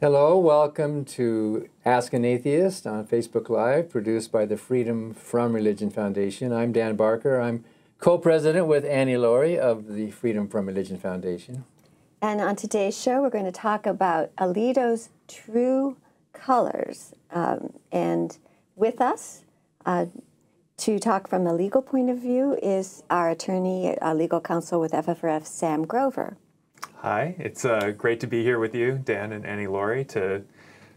Hello, welcome to Ask an Atheist on Facebook Live, produced by the Freedom from Religion Foundation. I'm Dan Barker. I'm co president with Annie Laurie of the Freedom from Religion Foundation. And on today's show, we're going to talk about Alito's true colors. Um, and with us uh, to talk from a legal point of view is our attorney, uh, legal counsel with FFRF, Sam Grover. Hi, it's uh, great to be here with you, Dan and Annie Laurie, to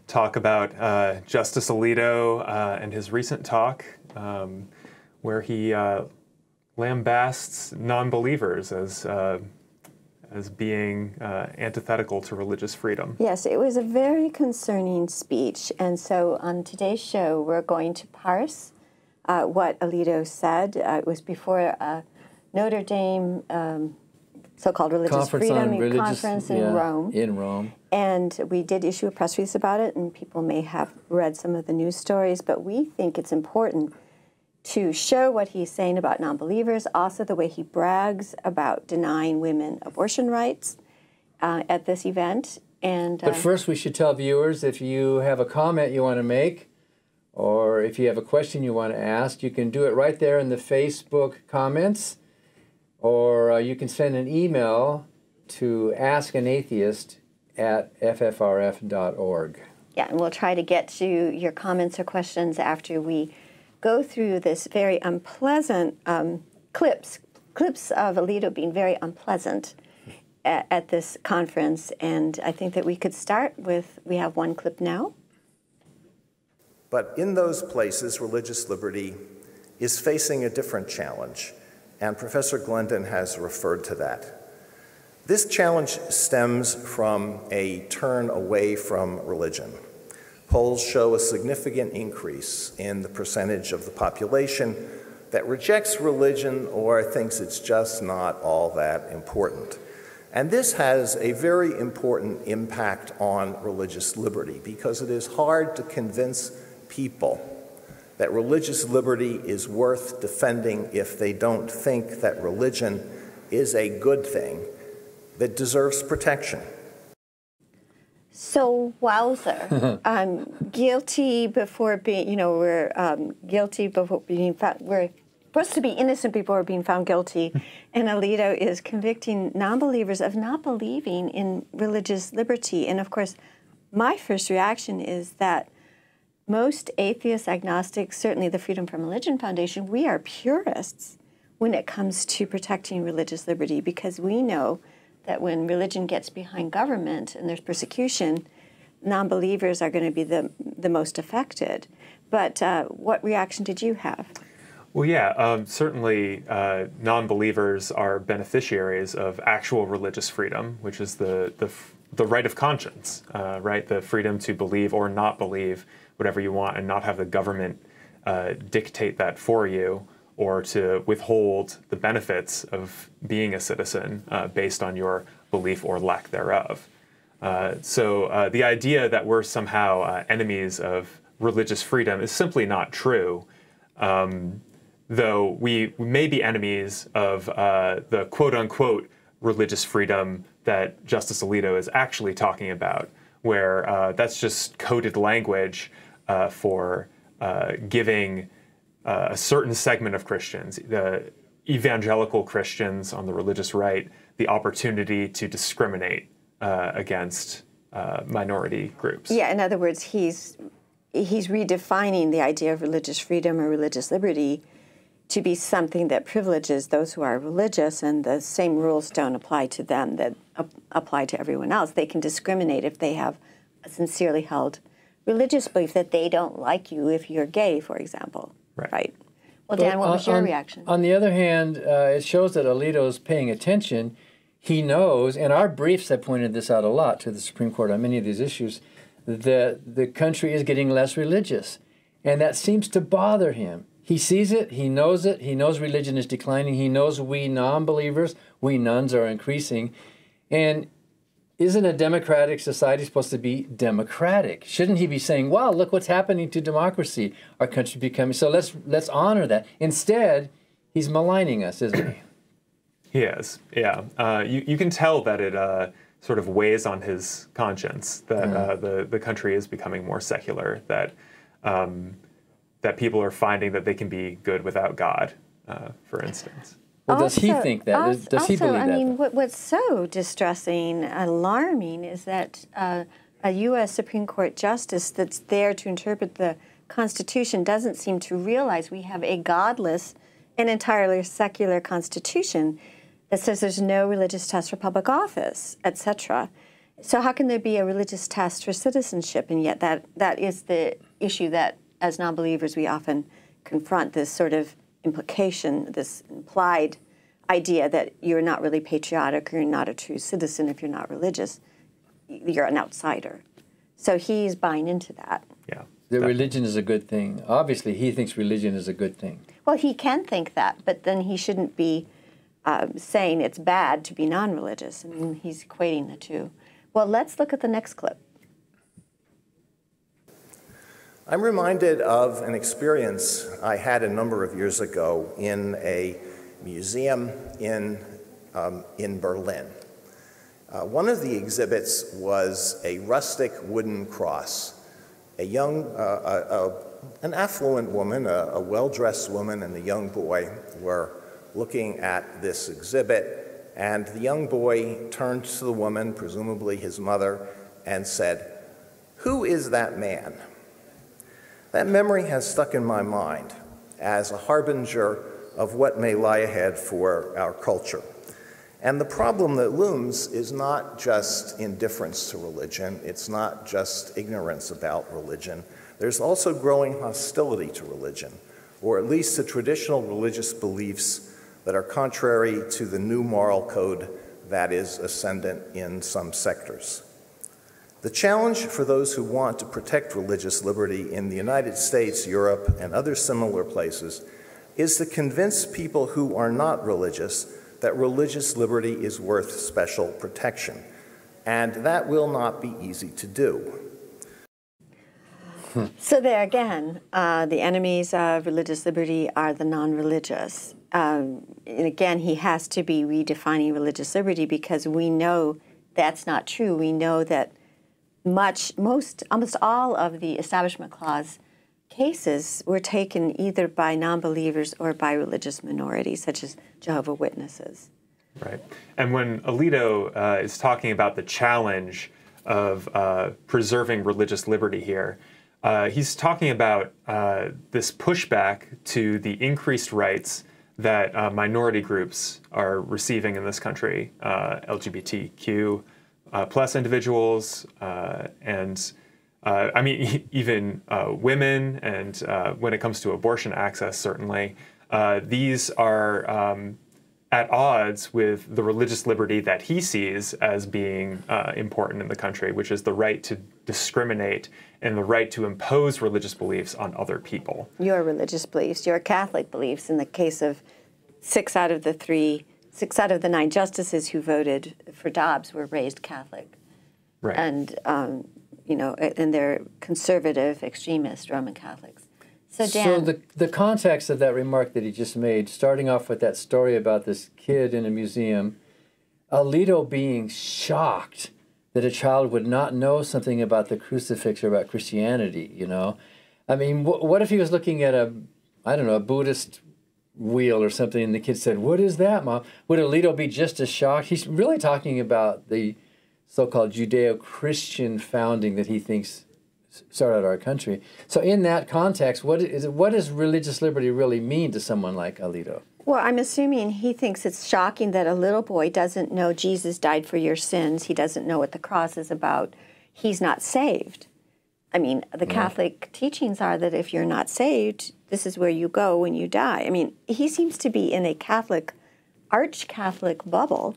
talk about uh, Justice Alito uh, and his recent talk um, where he uh, lambasts non believers as. Uh, as being uh, antithetical to religious freedom. Yes, it was a very concerning speech. And so on today's show, we're going to parse what Alito said. it was before a Notre Dame um, so-called religious conference freedom religious, conference in yeah, Rome. In Rome. And we did issue a press release about it, and people may have read some of the news stories, but we think it's important to show what he's saying about non-believers, also the way he brags about denying women abortion rights uh, at this event. And But uh, first, we should tell viewers if you have a comment you want to make, or if you have a question you want to ask, you can do it right there in the Facebook comments or uh, you can send an email to askanatheist at ffrf.org. Yeah, and we'll try to get to your comments or questions after we go through this very unpleasant um, clips, clips of Alito being very unpleasant at, at this conference. And I think that we could start with, we have one clip now. But in those places, religious liberty is facing a different challenge and Professor Glendon has referred to that. This challenge stems from a turn away from religion. Polls show a significant increase in the percentage of the population that rejects religion or thinks it's just not all that important. And this has a very important impact on religious liberty because it is hard to convince people that religious liberty is worth defending if they don't think that religion is a good thing that deserves protection. So, wowzer. I'm guilty before being, you know, we're um, guilty before being found, we're supposed to be innocent before being found guilty. and Alito is convicting non believers of not believing in religious liberty. And of course, my first reaction is that most atheists, agnostics, certainly the Freedom from Religion Foundation, we are purists when it comes to protecting religious liberty because we know that when religion gets behind government and there's persecution, non believers are going to be the, the most affected. But uh, what reaction did you have? Well, yeah, um, certainly uh, non believers are beneficiaries of actual religious freedom, which is the, the, the right of conscience, uh, right? The freedom to believe or not believe whatever you want and not have the government uh, dictate that for you or to withhold the benefits of being a citizen uh, based on your belief or lack thereof. Uh, so uh, the idea that we're somehow uh, enemies of religious freedom is simply not true. Um, though we, we, may be enemies of uh, the quote unquote religious freedom that Justice Alito is actually talking about, where that's just coded language uh, for uh, giving uh, a certain segment of Christians, the evangelical Christians on the religious right, the opportunity to discriminate uh, against uh, minority groups. Yeah, in other words, he's he's redefining the idea of religious freedom or religious liberty to be something that privileges those who are religious, and the same rules don't apply to them that apply to everyone else. They can discriminate if they have a sincerely held religious belief that they don't like you if you're gay, for example. Right. right? Well, Dan, what was your on, reaction? On the other hand, uh, it shows that Alito is paying attention. He knows, and our briefs have pointed this out a lot to the Supreme Court on many of these issues, that the country is getting less religious. And that seems to bother him. He sees it, he knows it, he knows religion is declining, he knows we non believers, we nones are increasing. And isn't a democratic society supposed to be democratic? Shouldn't he be saying, "Wow, look what's happening to democracy. Our country becoming so let's let's honor that." Instead, he's maligning us, isn't he? He is. Yeah. Uh, you you can tell that it uh, sort of weighs on his conscience that uh, the the country is becoming more secular, that um, that people are finding that they can be good without God, uh, for instance. Well, does he think that? als- Does- he believe I that, I mean, what, what's so distressing, alarming, is that uh, a U.S. Supreme Court justice that's there to interpret the Constitution doesn't seem to realize we have a godless and entirely secular Constitution that says there's no religious test for public office, etc. So how can there be a religious test for citizenship? And yet that that is the issue that, as non-believers, we often confront this sort of implication, this implied idea that you're not really patriotic or you're not a true citizen if you're not religious. You're an outsider. So he's buying into that. Yeah. That That- religion is a good thing. Obviously, he thinks religion is a good thing. Well, he can think that, but then he shouldn't be um, saying it's bad to be non religious. I mean, he's equating the two. Well, let's look at the next clip. I'm reminded of an experience I had a number of years ago in a museum in, um, in Berlin. Uh, one of the exhibits was a rustic wooden cross. A young, uh, a, a, an affluent woman, a, a well dressed woman, and a young boy were looking at this exhibit, and the young boy turned to the woman, presumably his mother, and said, Who is that man? That memory has stuck in my mind as a harbinger of what may lie ahead for our culture. And the problem that looms is not just indifference to religion, it's not just ignorance about religion. There's also growing hostility to religion, or at least to traditional religious beliefs that are contrary to the new moral code that is ascendant in some sectors. The challenge for those who want to protect religious liberty in the United States, Europe, and other similar places is to convince people who are not religious that religious liberty is worth special protection. And that will not be easy to do. So, there again, uh, the enemies of religious liberty are the non religious. Um, and again, he has to be redefining religious liberty because we know that's not true. We know that much, most, almost all of the Establishment Clause cases were taken either by non believers or by religious minorities, such as Jehovah Witnesses. Right. And when Alito uh, is talking about the challenge of uh, preserving religious liberty here, uh, he's talking about uh, this pushback to the increased rights that uh, minority groups are receiving in this country, uh, LGBTQ uh, plus individuals, uh, and uh, I mean, even uh, women, and when it comes to abortion access, certainly, these are um, at odds with the religious liberty that he sees as being uh, important in the country, which is the right to discriminate and the right to impose religious beliefs on other people. your religious beliefs, your Catholic beliefs. In the case of six out of the three, six out of the nine justices who voted for Dobbs were raised Catholic, Right. and um, you know, and they're conservative, extremist Roman Catholics. So Dan, So the the context of that remark that he just made, starting off with that story about this kid in a museum, Alito being shocked that a child would not know something about the crucifix or about Christianity. You know, I mean, wh- what if he was looking at a, I don't know, a Buddhist wheel or something, and the kid said, "What is that, mom?" Would Alito be just as shocked? He's really talking about the so-called Judeo-Christian founding that he thinks started our country. So in that context, what is what does religious liberty really mean to someone like Alito? well, I'm assuming he thinks it's shocking that a little boy doesn't know Jesus died for your sins. He doesn't know what the cross is about. He's not saved. I mean, the Catholic teachings are that if you're not saved, this is where you go when you die. I mean, he seems to be in a Catholic, arch Catholic bubble.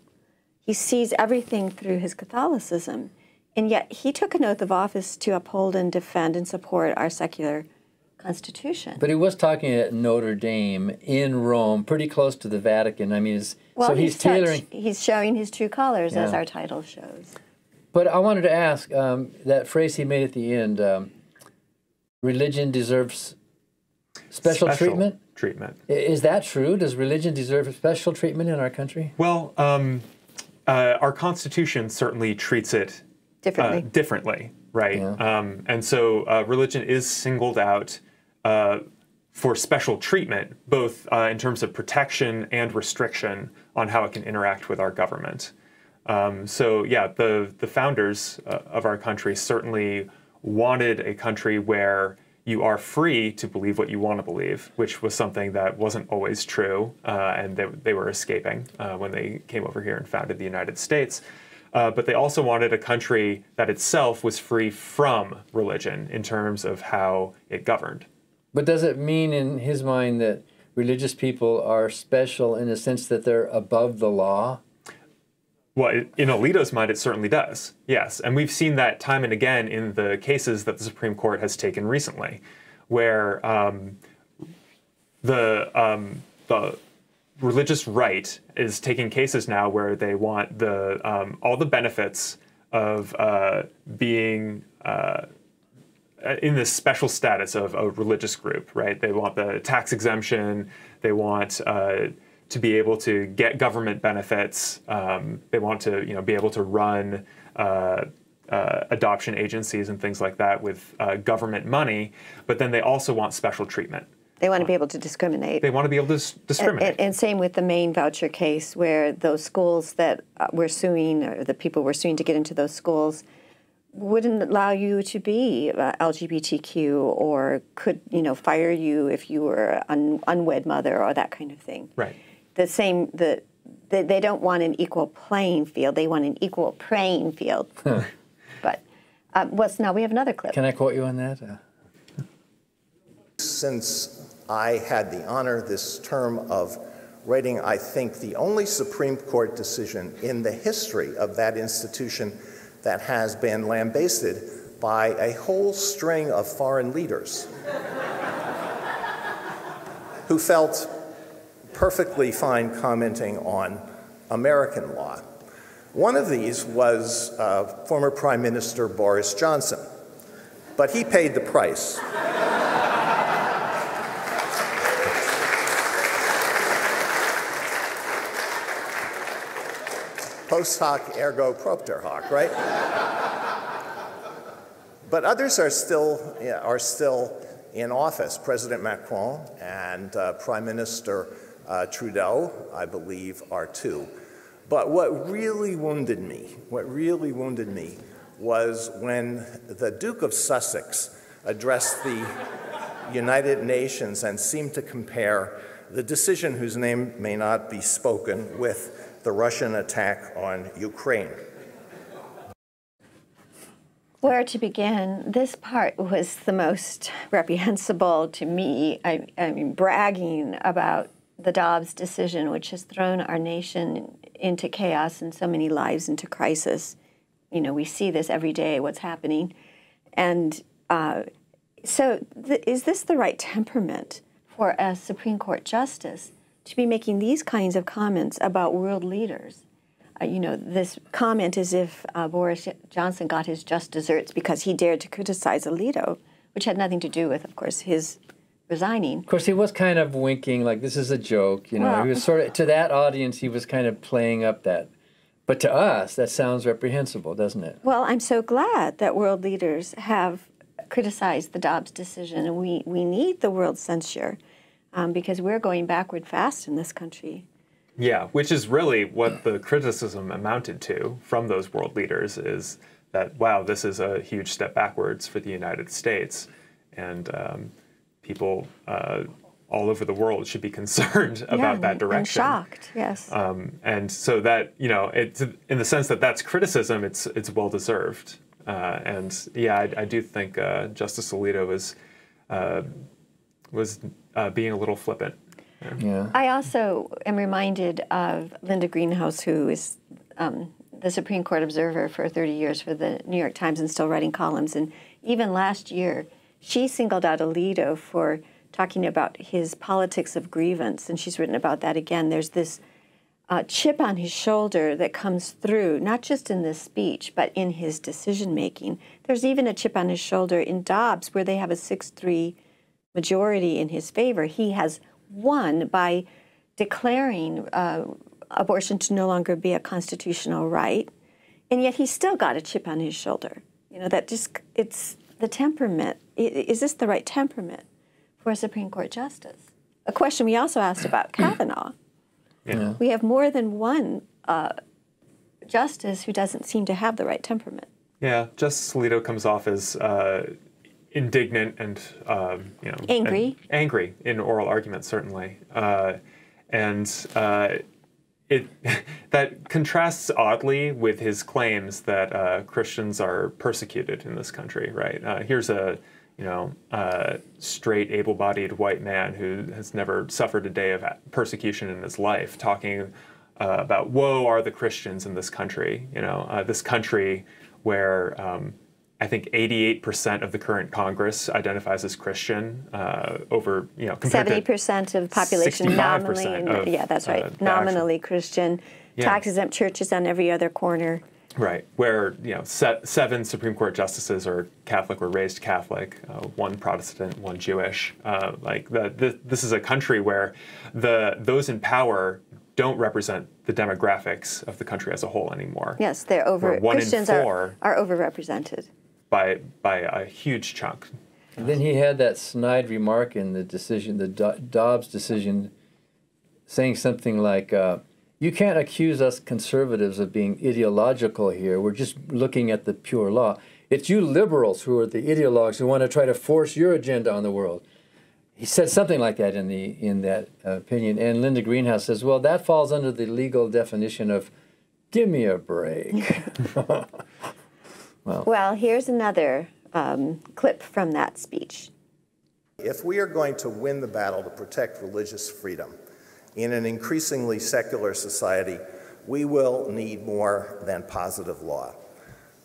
He sees everything through his Catholicism. And yet he took an oath of office to uphold and defend and support our secular constitution. But he was talking at Notre Dame in Rome, pretty close to the Vatican. I mean, well, so he's, he's, tailoring. he's showing his true colors, as our title shows. But I wanted to ask um, that phrase he made at the end: um, "Religion deserves special, treatment." Treatment. Is that true? Does religion deserve special treatment in our country? Well, um, uh, our Constitution certainly treats it Differently. Uh, differently, right? Yeah. Um, and so uh, religion is singled out uh, for special treatment, both uh, in terms of protection and restriction on how it can interact with our government. Um, so yeah, the the founders uh, of our country certainly wanted a country where you are free to believe what you want to believe, which was something that wasn't always true, uh, and they, they were escaping uh, when they came over here and founded the United States. Uh, but they also wanted a country that itself was free from religion in terms of how it governed. But does it mean in his mind that religious people are special in the sense that they're above the law? Well, in Alito's mind, it certainly does. Yes, and we've seen that time and again in the cases that the Supreme Court has taken recently, where um, the um, the religious right is taking cases now where they want the um, all the benefits of uh, being uh, in this special status of a religious group, right? They want the tax exemption. They want uh, to be able to get government benefits. Um, they want to, you know, be able to run uh, uh, adoption agencies and things like that with uh, government money. But then they also want special treatment. they want to be able to discriminate. They want to be able to discriminate. and, and same with the Maine voucher case, where those schools that uh, were suing, or the people were suing to get into those schools, wouldn't allow you to be uh, LGBTQ, or could you know fire you if you were an unwed mother or that kind of thing. right. The same the. They, they don't want an equal playing field. They want an equal praying field. but um, what's now? We have another clip. Can I quote you on that? Uh, Since I had the honor this term of writing, I think, the only Supreme Court decision in the history of that institution that has been lambasted by a whole string of foreign leaders who felt perfectly fine commenting on American law. One of these was uh, former Prime Minister Boris Johnson, but he paid the price. post hoc ergo propter hoc, right? but others are still are still in office. President Macron and uh, Prime Minister uh, I believe, are too. But what really wounded me, what really wounded me, was when the Duke of Sussex addressed the United Nations and seemed to compare the decision whose name may not be spoken with the Russian attack on Ukraine. Where to begin? This part was the most reprehensible to me. I, I mean, bragging about the Dobbs decision, which has thrown our nation into chaos and so many lives into crisis. You know, we see this every day, what's happening. And uh, so, th- is this the right temperament for a Supreme Court justice to be making these kinds of comments about world leaders? Uh, you know, this comment is if uh, Boris Johnson got his just desserts because he dared to criticize Alito, which had nothing to do with, of course, his resigning. Of course, he was kind of winking, like this is a joke. You know, Well- he was sort of to that audience. He was kind of playing up that, but to us, that sounds reprehensible, doesn't it? Well, I'm so glad that world leaders have criticized the Dobbs decision, and we, we need the world censure um, because we're going backward fast in this country. Yeah, which is really what the criticism amounted to from those world leaders is that, wow, this is a huge step backwards for the United States. And um, people uh, all over the world should be concerned about yeah, that direction. And shocked, yes. Um, and so that, you know, it's in the sense that that's criticism, it's, it's well deserved. Uh, and yeah, I, I do think uh, Justice Alito was, uh, was uh, being a little flippant. Yeah. I also am reminded of Linda Greenhouse, who is um, the Supreme Court observer for 30 years for the New York Times and still writing columns. And even last year, she singled out Alito for talking about his politics of grievance. And she's written about that again. There's this uh, chip on his shoulder that comes through, not just in this speech, but in his decision making. There's even a chip on his shoulder in Dobbs, where they have a 6 3 majority in his favor. He has won by declaring uh, abortion to no longer be a constitutional right, and yet he's still got a chip on his shoulder. You know that just it's the temperament. Is this the right temperament for a Supreme Court justice? A question we also asked about Kavanaugh. Yeah. We have more than one uh, justice who doesn't seem to have the right temperament. Yeah, Justice Alito comes off as uh, indignant and um, you know Angry. and angry in oral arguments, certainly, uh, and uh, it that contrasts oddly with his claims that uh, Christians are persecuted in this country. Right? Uh, here's a you know uh, straight, able-bodied white man who has never suffered a day of persecution in his life, talking uh, about woe are the Christians in this country. You know, uh, this country where um, I think 88% of the current Congress identifies as Christian. Uh, over you know, 70% of the population 65% nominally, of, yeah, that's uh, right, the nominally Christian. Yeah. Tax exempt churches on every other corner. Right, where you know se- seven Supreme Court justices are Catholic or raised Catholic, uh, one Protestant, one Jewish. Uh, like the, the, this is a country where the those in power don't represent the demographics of the country as a whole anymore. Yes, they're over. Where one in Christians are, are overrepresented. By by a huge chunk. And then he had that snide remark in the decision, the Do- Dobbs decision, saying something like, uh, "You can't accuse us conservatives of being ideological here. We're just looking at the pure law. It's you liberals who are the ideologues who want to try to force your agenda on the world." He said something like that in the in that uh, opinion, and Linda Greenhouse says, "Well, that falls under the legal definition of." Give me a break. Well, here's another um, clip from that speech. If we are going to win the battle to protect religious freedom in an increasingly secular society, we will need more than positive law.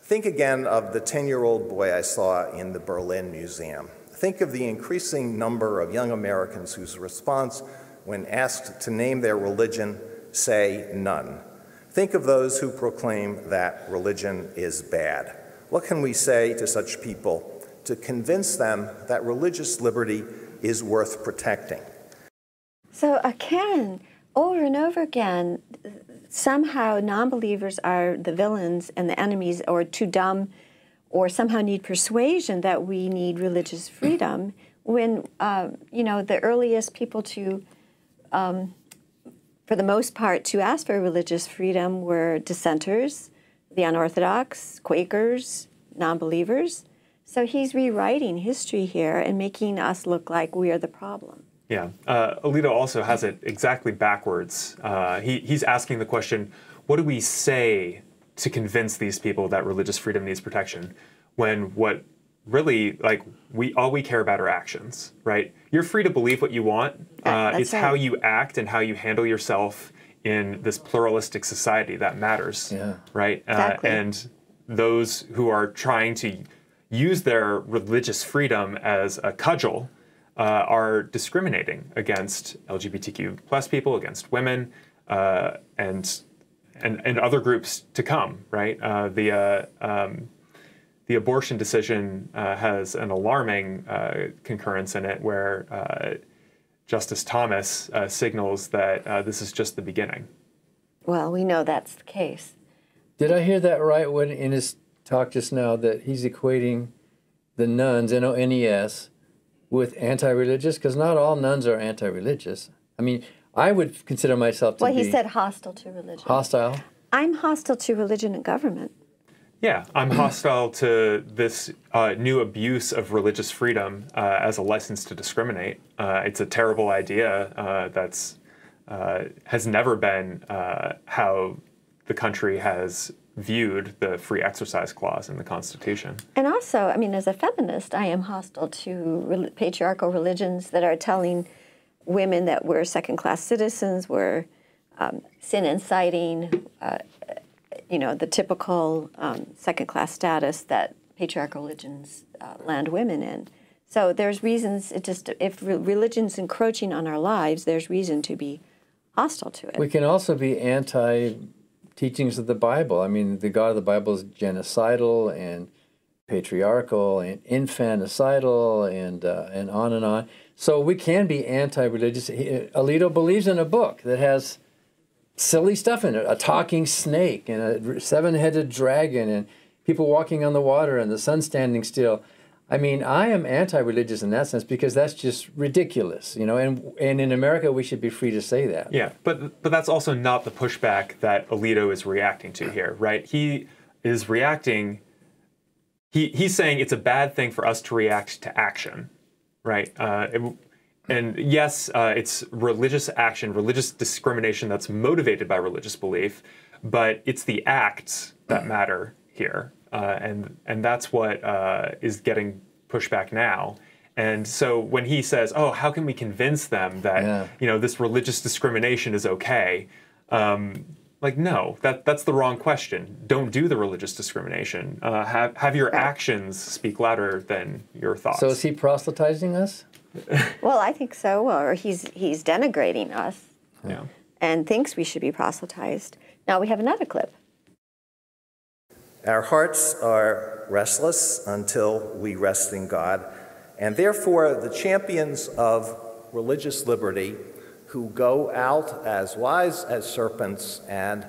Think again of the 10 year old boy I saw in the Berlin Museum. Think of the increasing number of young Americans whose response, when asked to name their religion, say none. Think of those who proclaim that religion is bad. What can we say to such people to convince them that religious liberty is worth protecting? So again, over and over again, somehow non-believers are the villains and the enemies, or too dumb, or somehow need persuasion that we need religious freedom. When uh, you know the earliest people to, um, for the most part, to ask for religious freedom were dissenters, the unorthodox, Quakers, non-believers. So he's rewriting history here and making us look like we are the problem. Yeah, uh, Alito also has it exactly backwards. Uh, he, he's asking the question, what do we say to convince these people that religious freedom needs protection? When what really, like, we all we care about are actions, right? You're free to believe what you want. Yeah, Uh, it's how you act and how you handle yourself in this pluralistic society that matters, Yeah. right? Exactly. Uh, and those who are trying to use their religious freedom as a cudgel uh, are discriminating against LGBTQ plus people, against women, uh, and, and and other groups to come. Right? Uh, the uh, um, the abortion decision uh, has an alarming uh, concurrence in it, where uh, Justice Thomas uh, signals that uh, this is just the beginning. Well, we know that's the case. Did I hear that right when in his talk just now that he's equating the nones, N O N E S, with anti religious? Because not all nones are anti religious. I mean, I would consider myself to Well, be he said hostile to religion. hostile. I'm hostile to religion and government. Yeah, I'm hostile to this uh, new abuse of religious freedom uh, as a license to discriminate. Uh, it's a terrible idea uh, that's uh, has never been uh, how the country has viewed the free exercise clause in the Constitution. And also, I mean, as a feminist, I am hostile to rel- patriarchal religions that are telling women that we're second class citizens, we're um, sin inciting, you know, the typical um, second class status that patriarchal religions uh, land women in. So there's reasons, it just, if re- religion's encroaching on our lives, there's reason to be hostile to it. We can also be anti teachings of the Bible. I mean, the God of the Bible is genocidal and patriarchal and infanticidal and uh, and on and on. So we can be anti-religious. He, Alito believes in a book that has silly stuff in it a talking snake and a seven headed dragon and people walking on the water and the sun standing still. I mean, I am anti-religious in that sense because that's just ridiculous, you know. And and in America, we should be free to say that. Yeah, but but that's also not the pushback that Alito is reacting to here, right? He is reacting. He he's saying it's a bad thing for us to react to action, right? Uh, it, and yes, uh, it's religious action, religious discrimination that's motivated by religious belief, but it's the acts that matter here, uh, and and that's what uh, is getting pushback now. And so when he says, "Oh, how can we convince them that Yeah. you know this religious discrimination is okay?" Um, like no, that that's the wrong question. Don't do the religious discrimination. Uh, have have your actions speak louder than your thoughts. So is he proselytizing us? Well, I think so. Or he's he's denigrating us yeah. and thinks we should be proselytized. Now we have another clip. Our hearts are restless until we rest in God, and therefore the champions of religious liberty who go out as wise as serpents and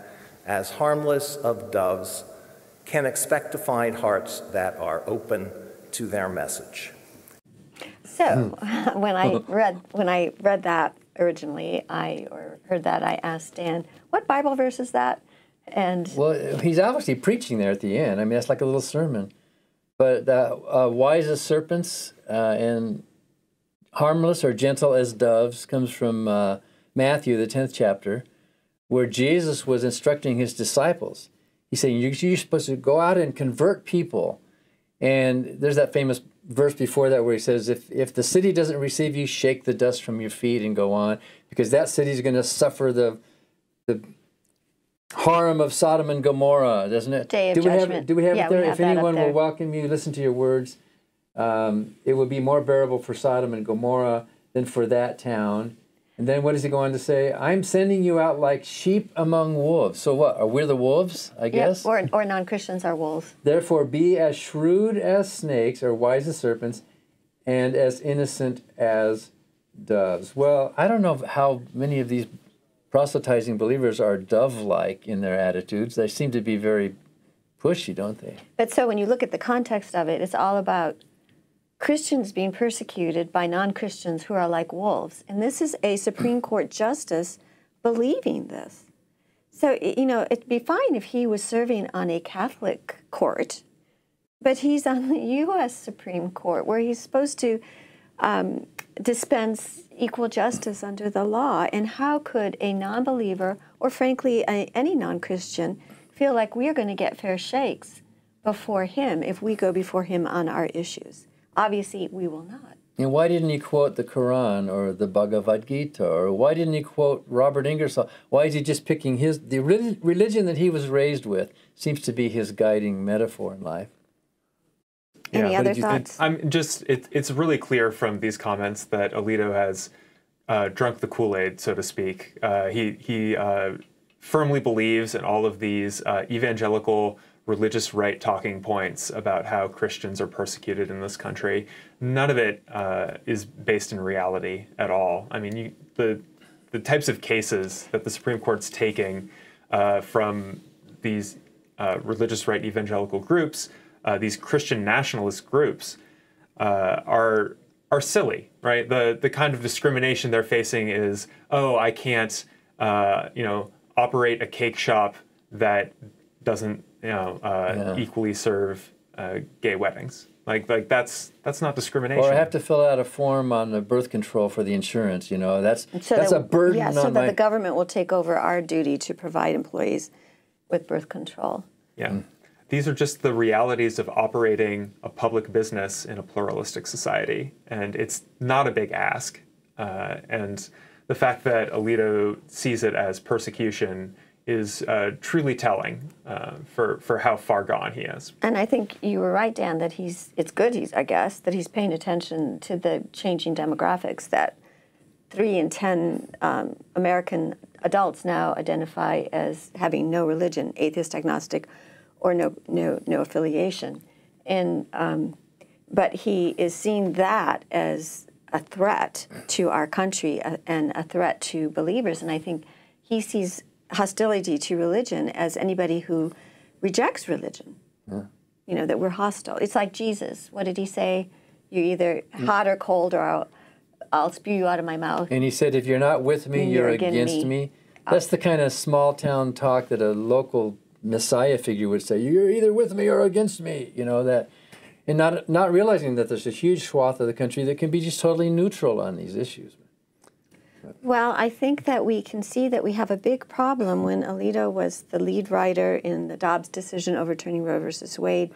as harmless of doves can expect to find hearts that are open to their message. So when I read when I read that originally, I or heard that I asked Dan, "What Bible verse is that?" And Well, he's obviously preaching there at the end. I mean, that's like a little sermon. But uh, uh, wise as serpents uh, and harmless or gentle as doves comes from uh, Matthew, the 10th chapter, where Jesus was instructing his disciples. He's saying, "You- You're supposed to go out and convert people. And there's that famous verse before that where he says, if, if the city doesn't receive you, shake the dust from your feet and go on, because that city is going to suffer the, the harm of Sodom and Gomorrah, doesn't it? Day of do we have judgment. it? Do we have Yeah, it there? have if anyone there. will welcome you, listen to your words. Um, it would be more bearable for Sodom and Gomorrah than for that town. And then what does he go on to say? I'm sending you out like sheep among wolves. So what? Are we the wolves? I yeah, guess. or or non Christians are wolves. Therefore, be as shrewd as snakes, or wise as serpents, and as innocent as doves. Well, I don't know how many of these proselytizing believers are dove like in their attitudes. They seem to be very pushy, don't they? But so when you look at the context of it, it's all about Christians being persecuted by non Christians who are like wolves. And this is a Supreme Court justice believing this. So, you know, it'd be fine if he was serving on a Catholic court, but he's on the U.S. Supreme Court where he's supposed to um, dispense equal justice under the law. And how could a non believer, or frankly, a, any non Christian, feel like we are going to get fair shakes before him if we go before him on our issues? Obviously, we will not. And why didn't he quote the Quran or the Bhagavad Gita? Or why didn't he quote Robert Ingersoll? Why is he just picking his the religion that he was raised with seems to be his guiding metaphor in life? Any what other did think? thoughts? I'm just it, it's really clear from these comments that Alito has uh, drunk the Kool-Aid, so to speak. Uh, he he uh, firmly believes in all of these uh, evangelical religious right talking points about how Christians are persecuted in this country. None of it uh, is based in reality at all. I mean, you, the the types of cases that the Supreme Court's taking uh, from these uh, religious right evangelical groups, uh, these Christian nationalist groups, uh, are are silly, right? The the kind of discrimination they're facing is, oh, I can't, uh, you know, operate a cake shop that doesn't, you know, uh, Yeah. equally serve uh, gay weddings. Like like that's that's not discrimination. Or I have to fill out a form on the birth control for the insurance. You know, that's So that's that, a burden yeah, on so that my. the government will take over our duty to provide employees with birth control. Yeah. These are just the realities of operating a public business in a pluralistic society. And it's not a big ask. Uh, and the fact that Alito sees it as persecution is uh, truly telling uh, for, for how far gone he is. And I think you were right, Dan, that he's, it's good, he's, I guess, that he's paying attention to the changing demographics that three in 10 um, American adults now identify as having no religion, atheist, agnostic, or no, no, no affiliation. And, um, but he is seeing that as a threat to our country uh, and a threat to believers. And I think he sees hostility to religion as anybody who rejects religion. Yeah. You know, that we're hostile. It's like Jesus. What did he say? You're either mm. hot or cold, or I'll, I'll spew you out of my mouth. And he said, if you're not with me, you're, you're against against me. me. That's the kind of small town talk that a local messiah figure would say. You're either with me or against me. You know that, and not not realizing that there's a huge swath of the country that can be just totally neutral on these issues. Well, I think that we can see that we have a big problem when Alito was the lead writer in the Dobbs decision overturning Roe versus Wade.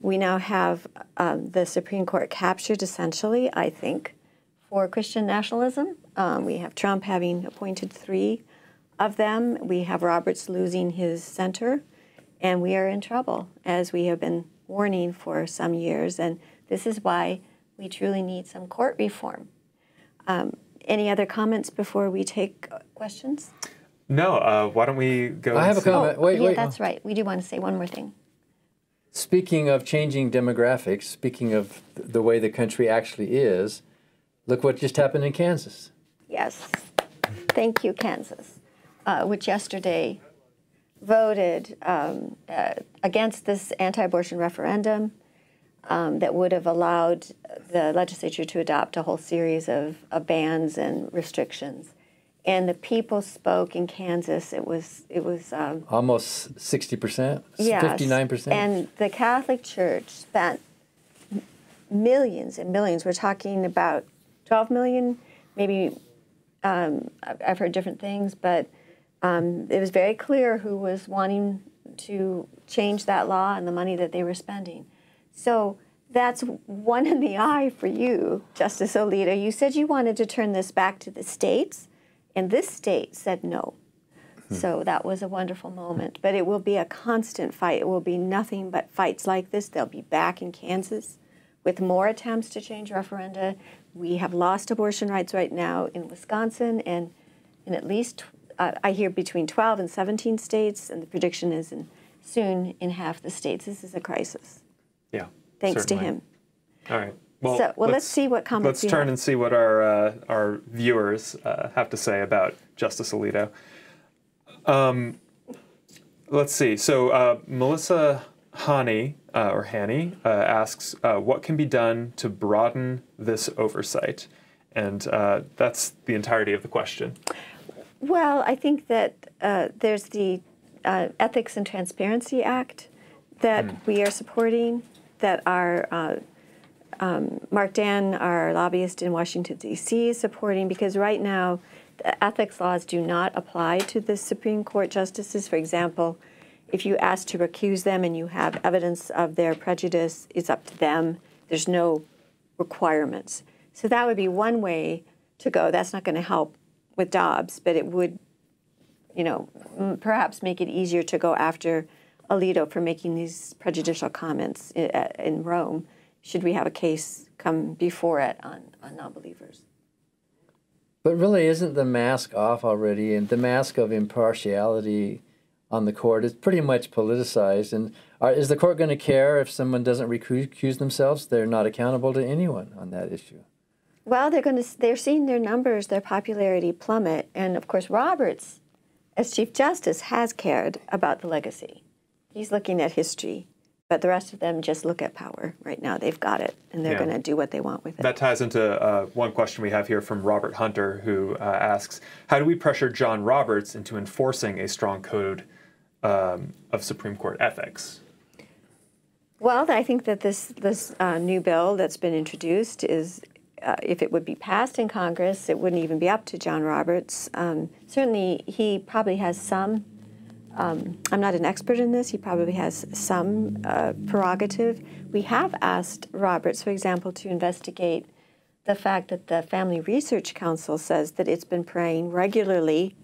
We now have um, the Supreme Court captured essentially, I think, for Christian nationalism. Um, we have Trump having appointed three of them. We have Roberts losing his center, and we are in trouble, as we have been warning for some years. And this is why we truly need some court reform. Um, any other comments before we take uh, questions? No, uh, why don't we go? I have a and see- comment. wait, yeah, wait. that's right. We do want to say one more thing. Speaking of changing demographics, speaking of the way the country actually is, look what just happened in Kansas. Yes. Thank you, Kansas, uh, which yesterday voted um, uh, against this anti abortion referendum um, that would have allowed the legislature to adopt a whole series of, of bans and restrictions. And the people spoke in Kansas. It was, it was um, Almost 60%, 59%. And the Catholic Church spent millions and millions. We're talking about 12 million, maybe. Um, I've I've heard different things, but um, it was very clear who was wanting to change that law and the money that they were spending. So that's one in the eye for you, Justice Alito. You said you wanted to turn this back to the states, and this state said no. So that was a wonderful moment. But it will be a constant fight. It will be nothing but fights like this. They'll be back in Kansas with more attempts to change referenda. We have lost abortion rights right now in Wisconsin and in at least, uh, I hear, between 12 and 17 states, and the prediction is in, soon in half the states. This is a crisis, Yeah. thanks certainly. to him. All right. Well, So- well, let's see what comments Let's turn have. and see what our uh, our viewers uh, have to say about Justice Alito. Um, let's see. So uh, Melissa Hani uh, or Hanny uh, asks, uh, what can be done to broaden this oversight? And uh, that's the entirety of the question. Well, I think that uh, there's the uh, Ethics and Transparency Act that we are supporting, that our uh, um, Mark Dann, our lobbyist in Washington, D.C., is supporting, because right now the ethics laws do not apply to the Supreme Court justices. For example, if you ask to recuse them and you have evidence of their prejudice, it's up to them. There's no requirements. So that would be one way to go. That's not going to help with Dobbs, but it would, you know, perhaps make it easier to go after Alito for making these prejudicial comments in, uh, in Rome. Should we have a case come before it on, on non-believers? But really, isn't the mask off already? And the mask of impartiality on the court is pretty much politicized. And are, is the court going to care if someone doesn't recuse themselves? They're not accountable to anyone on that issue. Well, they're going to. They're seeing their numbers, their popularity plummet, and of course, Roberts, as Chief Justice, has cared about the legacy. He's looking at history, but the rest of them just look at power right now. They've got it, and they're Yeah. going to do what they want with it. That ties into uh, one question we have here from Robert Hunter, who uh, asks How do we pressure John Roberts into enforcing a strong code um, of Supreme Court ethics? Well, I think that this this uh, new bill that's been introduced is, uh, if it would be passed in Congress, it wouldn't even be up to John Roberts. Um, certainly, he probably has some. Um, I'm not an expert in this. He probably has some uh, prerogative. We have asked Roberts, for example, to investigate the fact that the Family Research Council says that it's been praying regularly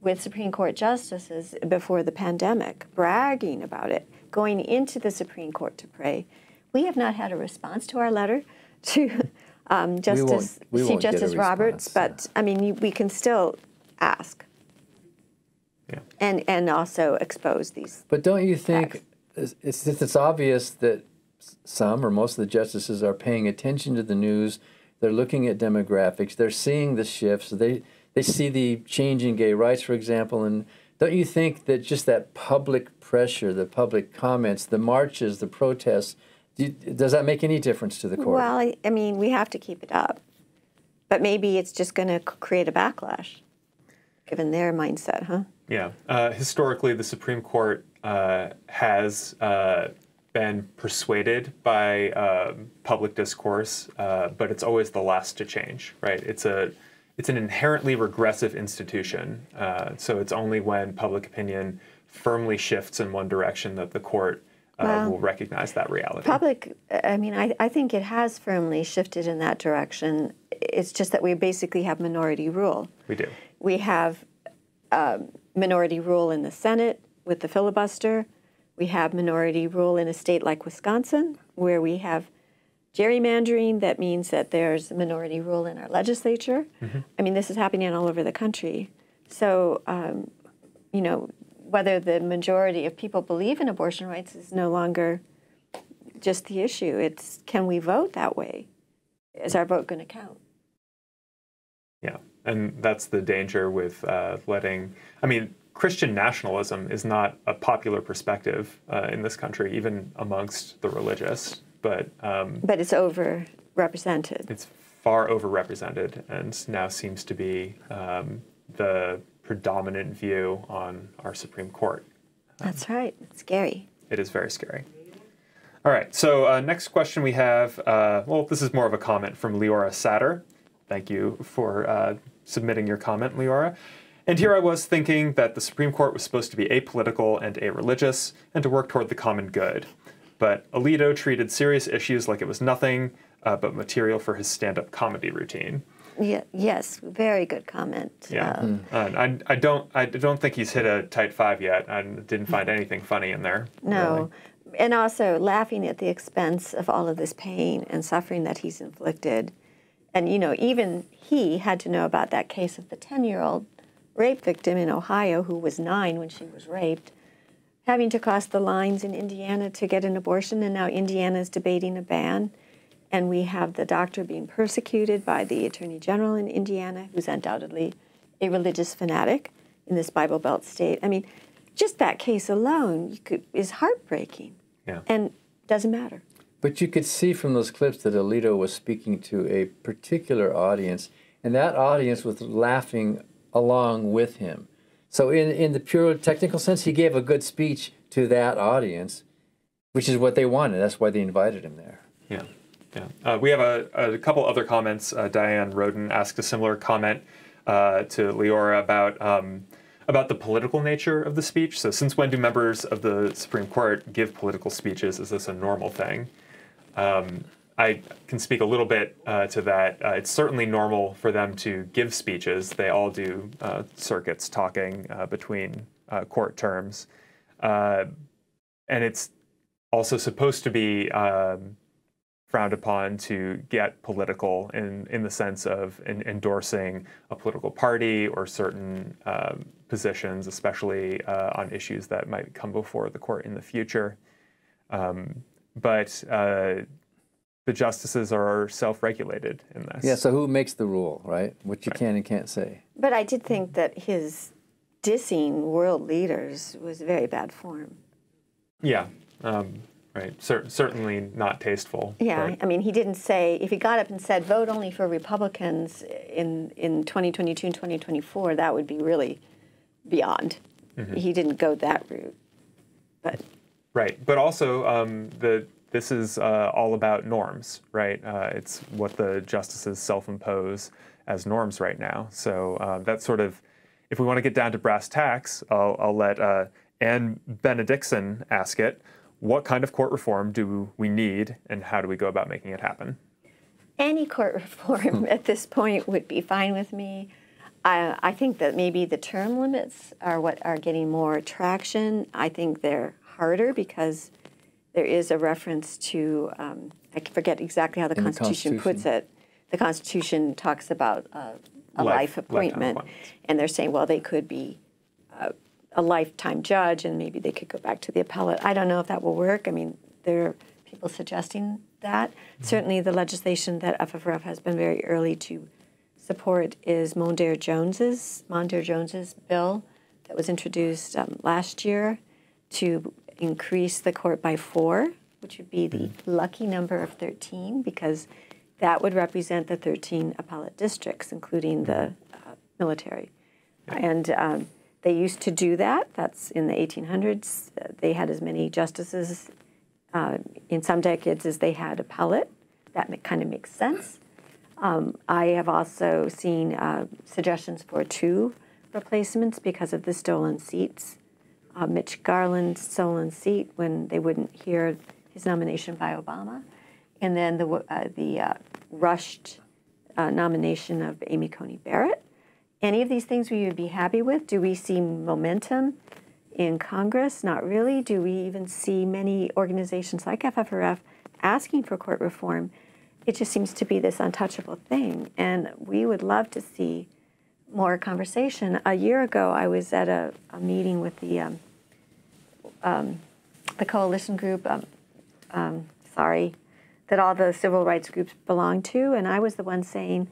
with Supreme Court justices before the pandemic, bragging about it, going into the Supreme Court to pray. We have not had a response to our letter to um, Justice we Chief won't get a Justice Roberts, response, but I mean, we can still ask Yeah. and and also expose these. But don't you think it's, it's, it's obvious that some or most of the justices are paying attention to the news? They're looking at demographics. They're seeing the shifts. They they see the change in gay rights, for example, and don't you think that just that public pressure, the public comments, the marches, the protests, do you, does that make any difference to the court? Well, I, I mean, we have to keep it up, but maybe it's just going to create a backlash, given their mindset, huh? Yeah. Uh, historically, the Supreme Court uh, has uh, been persuaded by um, public discourse, uh, but it's always the last to change, right? It's a it's an inherently regressive institution, uh, so it's only when public opinion firmly shifts in one direction that the court uh, will recognize that reality. Public, I mean, I, I think it has firmly shifted in that direction. It's just that we basically have minority rule. we do. We have um, minority rule in the Senate with the filibuster. We have minority rule in a state like Wisconsin, where we have gerrymandering. That means that there's minority rule in our legislature. I mean, this is happening all over the country. So, um, you know, whether the majority of people believe in abortion rights is no longer just the issue. It's can we vote that way? Is our vote going to count? Yeah, and that's the danger with uh, letting. I mean, Christian nationalism is not a popular perspective uh, in this country, even amongst the religious. But um, But it's overrepresented. it's far overrepresented, and now seems to be um, the predominant view on our Supreme Court. That's right. It's scary. It is very scary. All right, so uh, next question we have. Uh, well, this is more of a comment from Leora Satter. Thank you for uh, submitting your comment, Leora. And here I was thinking that the Supreme Court was supposed to be apolitical and a-religious and to work toward the common good. But Alito treated serious issues like it was nothing uh, but material for his stand-up comedy routine. Yeah, yes, very good comment. Yeah, Um, Uh, I, I don't I don't think he's hit a tight five yet. I didn't find anything funny in there. no. And also laughing at the expense of all of this pain and suffering that he's inflicted. And, you know, even he had to know about that case of the 10 year old rape victim in Ohio who was nine when she was raped, having to cross the lines in Indiana to get an abortion. And now Indiana is debating a ban. And we have the doctor being persecuted by the attorney general in Indiana, who's undoubtedly a religious fanatic in this Bible Belt state. I mean, just that case alone you could, is heartbreaking Yeah. and doesn't matter. But you could see from those clips that Alito was speaking to a particular audience, and that audience was laughing along with him. So, in, in the pure technical sense, he gave a good speech to that audience, which is what they wanted. That's why they invited him there. Yeah, yeah. Uh, we have a, a couple other comments. Uh, Diane Roden asked a similar comment uh, to Leora about um, about the political nature of the speech. So, since when do members of the Supreme Court give political speeches? Is this a normal thing? Um, I can speak a little bit uh, to that. Uh, it's certainly normal for them to give speeches. They all do uh, circuits talking uh, between uh, court terms. Uh, and it's also supposed to be um, frowned upon to get political in, in the sense of en- endorsing a political party or certain um, positions, especially on issues that might come before the court in the future. Um, but uh, the justices are self-regulated in this. Yeah, so who makes the rule, right? What you can and can't say. But I did think that his dissing world leaders was very bad form. Yeah, um, right. Cer- certainly not tasteful. Yeah, but- I mean, he didn't say, if he got up and said, vote only for Republicans in, in 2022 and 2024, that would be really beyond. He didn't go that route. But Right, but also um, the this is uh, all about norms, right? Uh, it's what the justices self-impose as norms right now. So uh, that's sort of, if we want to get down to brass tacks, I'll, I'll let uh, Anne Benedictson ask it. What kind of court reform do we need, and how do we go about making it happen? any court reform at this point would be fine with me. I, I think that maybe the term limits are what are getting more traction. I think they're harder because there is a reference to, um, I forget exactly how the In the Constitution, puts it. The Constitution talks about uh, a Life- life, appointment, and they're saying, well, they could be uh, a lifetime judge, and maybe they could go back to the appellate. I don't know if that will work. I mean, there are people suggesting that. Certainly, the legislation that FFRF has been very early to support is Mondaire Jones's Mondaire Jones's bill that was introduced um, last year to increase the court by four, which would be the lucky number of 13, because that would represent the 13 appellate districts, including the uh, military. And um, they used to do that. That's in the 1800s. Uh, They had as many justices uh, in some decades as they had appellate. That kind of makes sense. Um, I have also seen uh, suggestions for two replacements because of the stolen seats. Uh, Mitch Garland's stolen seat when they wouldn't hear his nomination by Obama, and then the uh, the uh, rushed uh, nomination of Amy Coney Barrett. Any of these things we would be happy with? Do we see momentum in Congress? Not really. Do we even see many organizations like FFRF asking for court reform? It just seems to be this untouchable thing, and we would love to see more conversation. A year ago, I was at a, a meeting with the um, um, the coalition group. Um, um, sorry, that all the civil rights groups belong to, and I was the one saying,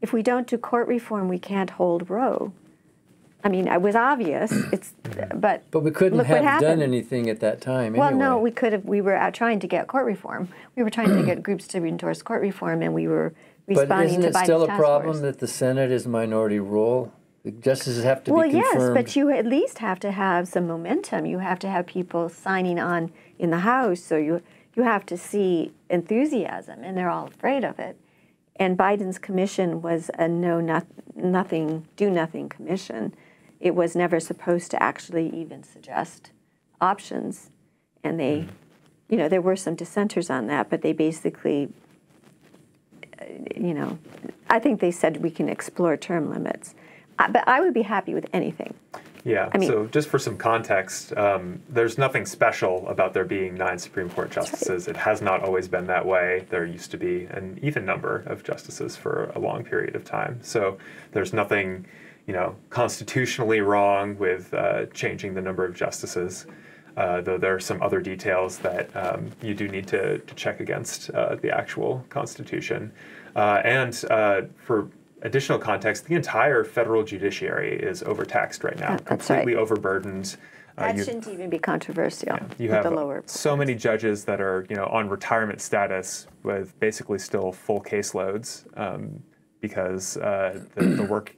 if we don't do court reform, we can't hold Roe. I mean, it was obvious. It's, but But we couldn't have done anything at that time Well, anyway. no, we could have. We were out trying to get court reform. We were trying to get groups to endorse court reform, and we were But responding isn't to it Biden's still a task problem that the Senate is minority rule? The justices have to. Well, be yes, confirmed. but you at least have to have some momentum. You have to have people signing on in the House, so you you have to see enthusiasm, and they're all afraid of it. And Biden's commission was a no not, nothing do nothing commission. It was never supposed to actually even suggest options, and they, you know, there were some dissenters on that, but they basically, you know, I think they said we can explore term limits. I- But I would be happy with anything. Yeah. I mean- so just for some context, um, there's nothing special about there being nine Supreme Court justices. It has not always been that way. There used to be an even number of justices for a long period of time. So there's nothing, you know, constitutionally wrong with uh, changing the number of justices. Uh, though there are some other details that um, you do need to, to check against uh, the actual Constitution. Uh, and uh, for additional context, the entire federal judiciary is overtaxed right now, Yeah, right. completely overburdened. Uh, That you- shouldn't even be controversial you have the lower. so many judges that are you know on retirement status with basically still full caseloads um, because uh, the, the work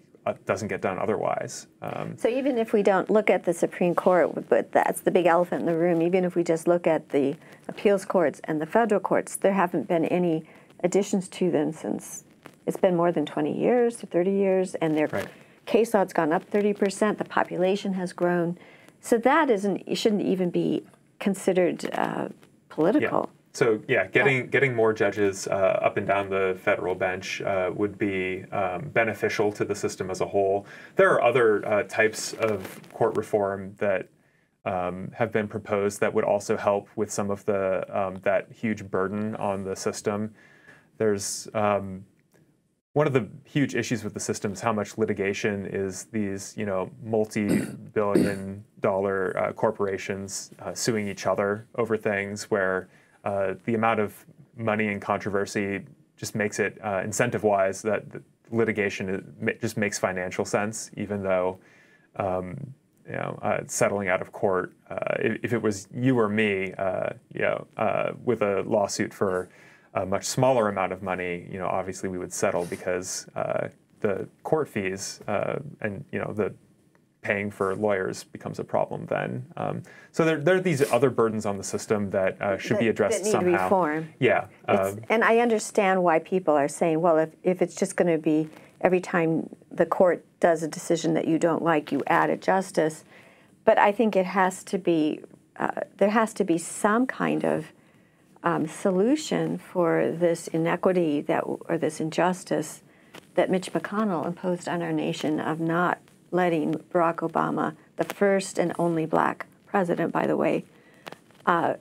doesn't get done otherwise. Um, So even if we don't look at the Supreme Court, but that's the big elephant in the room, even if we just look at the appeals courts and the federal courts, there haven't been any additions to them since it's been more than 20 years to 30 years, and their Right. caseload's gone up 30%, the population has grown. So that isn't, shouldn't even be considered uh, yeah. So yeah, getting getting more judges uh, up and down the federal bench uh, would be um, beneficial to the system as a whole. There are other uh, types of court reform that um, have been proposed that would also help with some of the um, that huge burden on the system. There's um, one of the huge issues with the system is how much litigation is these, you know, multi-billion dollar uh, corporations uh, suing each other over things where uh, the amount of money and controversy just makes it uh, incentive-wise that litigation just makes financial sense, even though um, you know, uh, settling out of court. Uh, if, if it was you or me, uh, you know, uh, with a lawsuit for a much smaller amount of money, you know, obviously we would settle because uh, the court fees uh, and you know the paying for lawyers becomes a problem then. Um, so there, there are these other burdens on the system that uh, should be addressed that need somehow. reform. Yeah. Um, and I understand why people are saying, well, if, if it's just going to be every time the court does a decision that you don't like, you add a justice. But I think it has to be, uh, there has to be some kind of um, solution for this inequity that, or this injustice that Mitch McConnell imposed on our nation of not letting Barack Obama, the first and only black president, by the way, uh,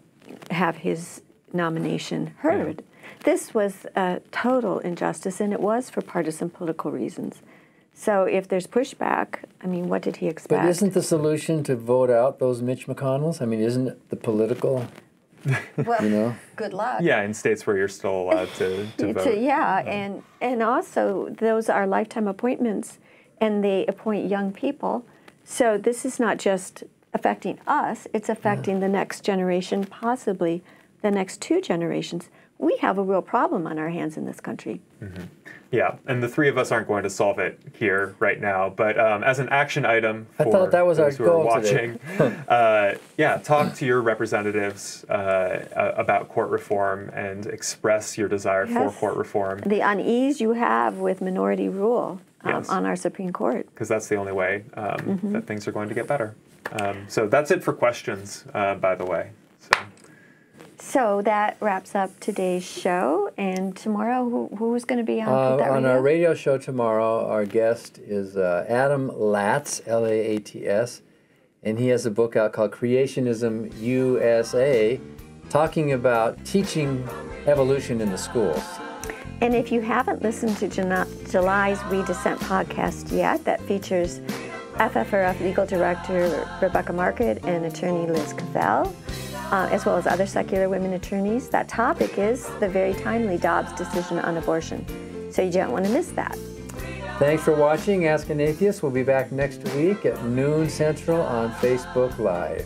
have his nomination heard. This was a total injustice, and it was for partisan political reasons. So if there's pushback, I mean, what did he expect? But isn't the solution to vote out those Mitch McConnells? I mean, isn't it the political, well, you know? good luck. yeah, in states where you're still allowed to, to vote. a- yeah, and and also those are lifetime appointments, and they appoint young people So this is not just affecting us, it's affecting the next generation, possibly the next two generations. We have a real problem on our hands in this country. Mm-hmm. Yeah, and the three of us aren't going to solve it here right now, but um, as an action item I for thought that was our those who are goal today. watching, uh, yeah, talk to your representatives uh, uh, about court reform and express your desire Yes. for court reform, The unease you have with minority rule um, Yes. on our Supreme Court. because that's the only way um, Mm-hmm. that things are going to get better. Um, so that's it for questions, uh, by the way. So. So that wraps up today's show. And tomorrow, who, who's going to be on Uh, That on Radio? our radio show tomorrow, our guest is uh, Adam Laats, L A A T S, and he has a book out called Creationism USA, talking about teaching evolution in the schools. And if you haven't listened to Jana- July's We Dissent podcast yet, that features FFRF Legal Director Rebecca Markert and attorney Liz Cavell, uh, as well as other secular women attorneys, that topic is the very timely Dobbs decision on abortion. So you don't want to miss that. Thanks for watching Ask an Atheist. We'll be back next week at noon central on Facebook Live.